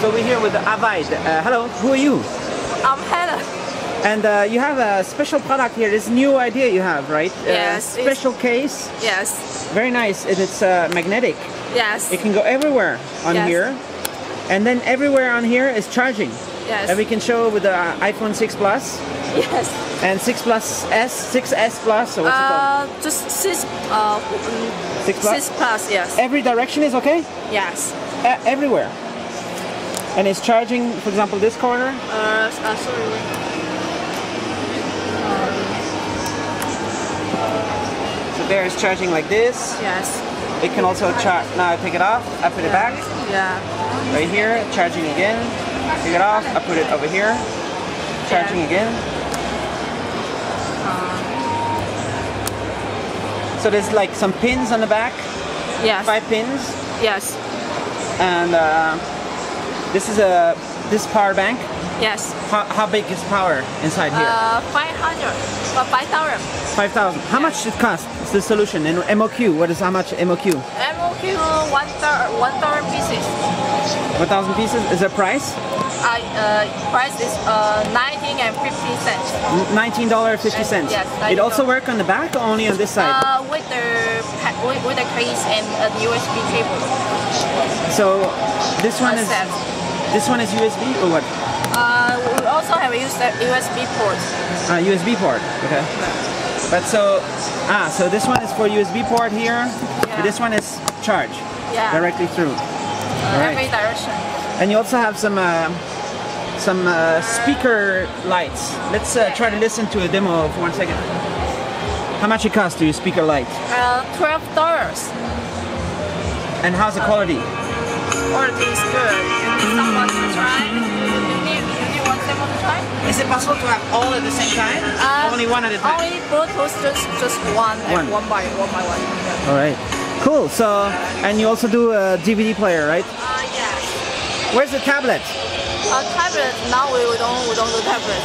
So we're here with Avaid. Uh, hello, who are you? I'm Helen. And uh, you have a special product here. This new idea you have, right? Yes, Uh, special case. Yes. Very nice. And it's uh, magnetic. Yes. It can go everywhere on Yes. here. And then everywhere on here is charging. Yes. And we can show with the uh, iPhone 6 Plus Yes. and 6 Plus S, 6S Plus, or what's it called? Uh, just six. Uh, mm, Six plus? Six plus. Yes. Every direction is okay? Yes. Everywhere. And it's charging, for example, this corner. Uh, uh sorry. So there is charging like this. Yes. It can also charge. Now I take it off. I put it back. Yeah. Right here, charging again. Take it off. I put it over here. Charging again. So there's like some pins on the back. Yes. Five pins. Yes. And uh, this is a this power bank. Yes. How, how big is power inside here? Uh, five hundred. Uh, five thousand. 5,000. How much it cost? It's the solution. And MOQ, what is how much MOQ? MOQ one third one third pieces. 1,000 pieces? Is there a price? I uh price is uh nineteen and fifty cents. $19.50. Yes, It also $19. work on the back or only on this side? Uh, with the with, with the case and uh, the USB cable. so this one is Accept. This one is USB or what? Uh, we also have a USB port. Uh, USB port. Okay. But so ah so this one is for USB port here. Yeah. This one is charge Yeah. directly through. Uh, Right. Every direction. And you also have some uh, some uh, speaker lights. Let's uh, try to listen to a demo for one second. How much it costs to your speaker light? Uh, twelve dollars. And how's the quality? Quality is good. You need someone to try. You need you need one someone to try. Is it possible to have all at the same time? Uh, Only one at a time. Only Bluetooth just just one One. and one by one by one. All right. Cool. So, and you also do a DVD player, right? Uh, yes. Where's the tablet? Uh, tablet now we, we don't we don't do tablet.